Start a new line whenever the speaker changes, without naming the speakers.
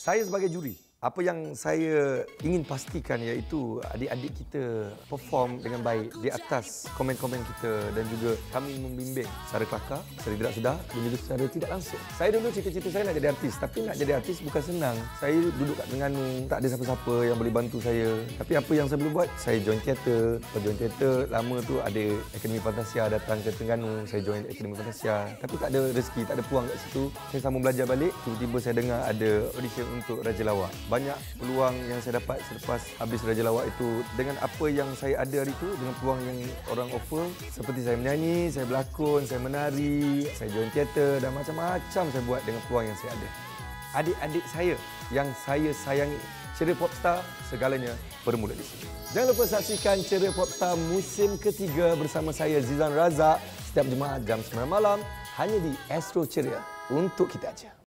Saya sebagai juri, apa yang saya ingin pastikan iaitu adik-adik kita perform dengan baik di atas komen-komen kita dan juga kami membimbing secara kelakar, secara tidak sedar dan juga secara tidak langsung. Saya dulu cita-cita saya nak jadi artis tapi nak jadi artis bukan senang. Saya duduk kat Terengganu, tak ada siapa-siapa yang boleh bantu saya. Tapi apa yang saya boleh buat? Saya join teater. Lepas join teater, lama tu ada Akademi Fantasia datang ke Terengganu. Saya join Akademi Fantasia. Tapi tak ada rezeki, tak ada peluang kat situ. Saya sambung belajar balik. Tiba-tiba saya dengar ada audition untuk Raja Lawak banyak peluang yang saya dapat selepas habis Raja Lawak itu dengan apa yang saya ada hari itu dengan peluang yang orang offer seperti saya menyanyi, saya berlakon, saya menari, saya join teater dan macam-macam saya buat dengan peluang yang saya ada. Adik-adik saya yang saya sayangi, Ceria Popstar segalanya bermula di sini. Jangan lupa saksikan Ceria Popstar musim ketiga bersama saya Zizan Razak setiap Jumaat jam 9 malam hanya di Astro Ceria untuk kita aja.